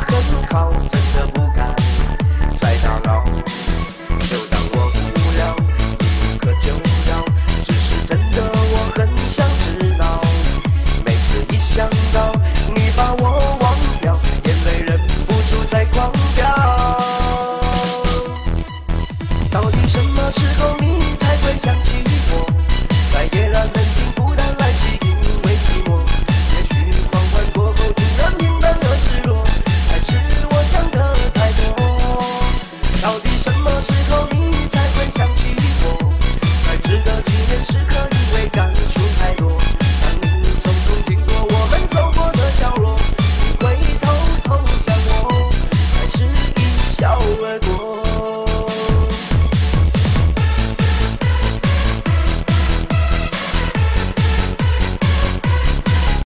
很好真的不敢再打扰就当我很无聊无可救药只是真的我很想知道每次一想到你把我忘掉眼泪忍不住在狂掉到底什么时候